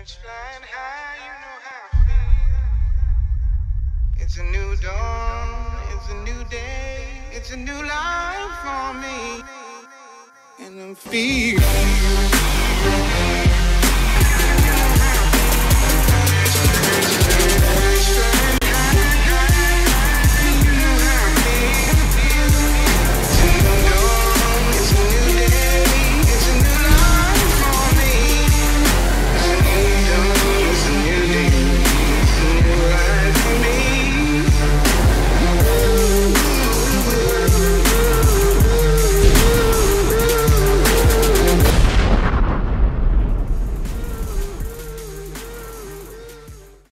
Birds flying high, you know how I feel. It's a new dawn, it's a new day, it's a new life for me. And I'm feeling.